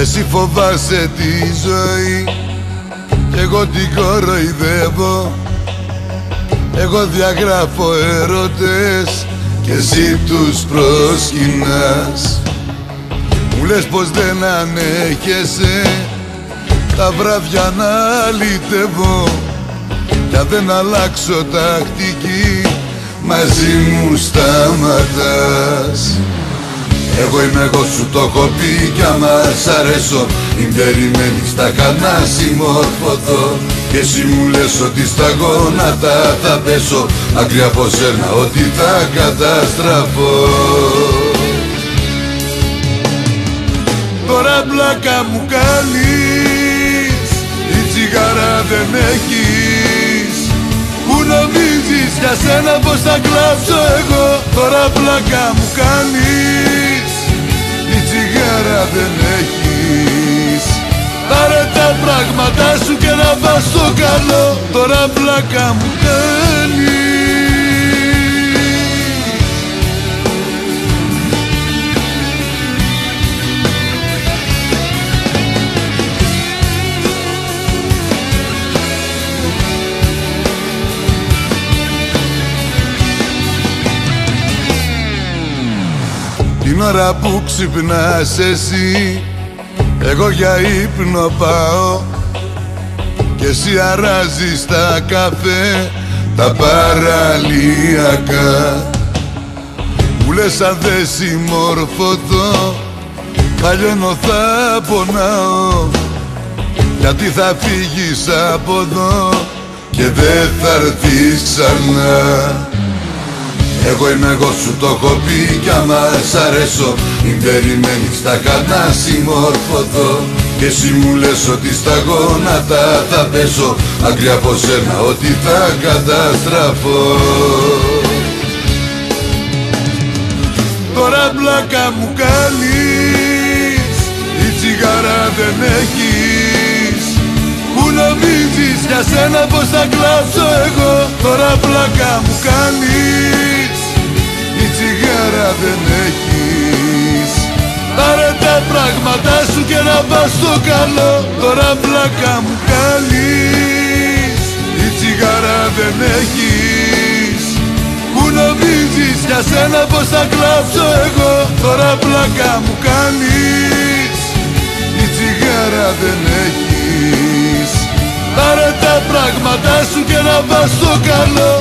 Εσύ φοβάσαι τη ζωή. Κι εγώ την κοροϊδεύω. Εγώ διαγράφω ερωτές Και εσύ τους προσκυνάς. Μου λες πως δεν ανέχεσαι. Τα βράδια να λυτεύω. Κι αν δεν αλλάξω τακτική Μαζί μου σταματάς εγώ είμαι εγώ σου το έχω πει κι άμα σ' αρέσω. Μην περιμένεις τα κανά συμμορφωθώ Και εσύ μου λες ότι στα γόνατα θα πέσω. Μακριά από σένα ότι θα καταστραφώ. Τώρα πλάκα μου κάνεις Η τσιγάρα δεν έχεις. Που νομίζεις για σένα πως θα κλάψω εγώ. Τώρα πλάκα μου κάνεις δεν έχεις. Πάρε τα πράγματά σου και να πας στο καλό. Τώρα πλάκα μου Την ώρα που ξυπνάς εσύ Εγώ για ύπνο πάω Και εσύ αράζεις τα καφέ Τα παραλιακά. Μου λες αν δεν συμμορφωθώ Θα λιώνω θα πονάω. Γιατί θα φύγεις από εδώ Και δεν θα έρθεις ξανά εγώ είμαι εγώ σου το έχω πει κι άμα σ' αρέσω. Μην περιμένεις τα κανά συμμορφωθώ Και εσύ μου λες ότι στα γόνατα θα πέσω. Μακριά από σένα ότι θα καταστραφώ. Τώρα μπλάκα μου κάνεις Η τσιγάρα δεν έχεις. Που νομίζεις για σένα πως θα κλάψω εγώ. Τώρα πλάκα μου κάνεις δεν έχεις. Πάρε τα πράγματά σου και να πας στο καλό. Τώρα πλάκα μου κάνεις Η τσιγάρα δεν έχεις. Που νομίζεις για σένα πως θα κλάψω εγώ. Τώρα πλάκα μου κάνεις Η τσιγάρα δεν έχεις. Πάρε τα πράγματά σου και να πας στο καλό